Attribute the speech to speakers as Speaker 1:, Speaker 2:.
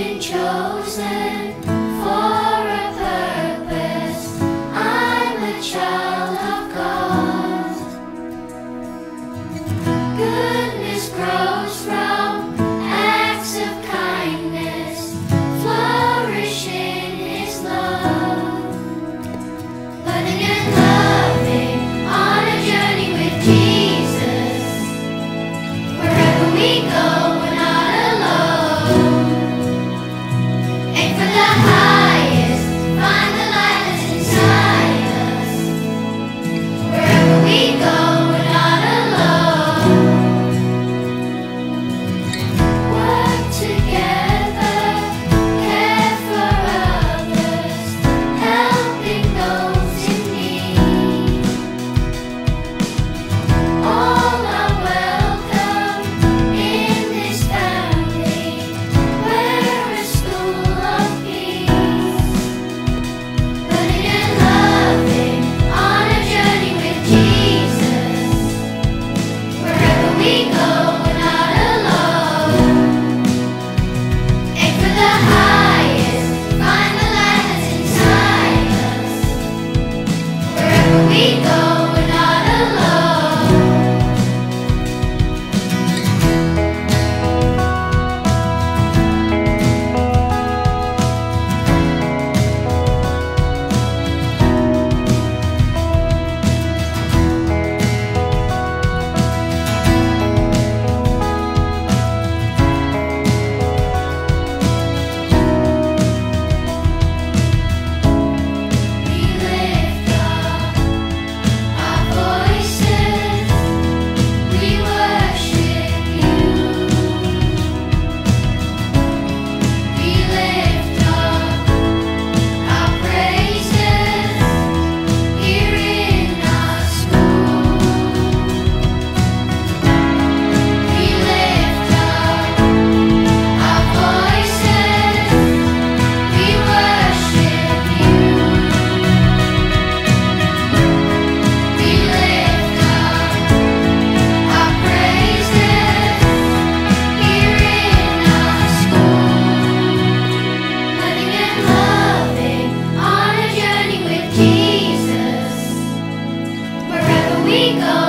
Speaker 1: been chosen for a purpose. I'm a child of God. Goodness grows from acts of kindness, flourishing in His love. Loving and loving on a journey with Jesus, wherever we go. go.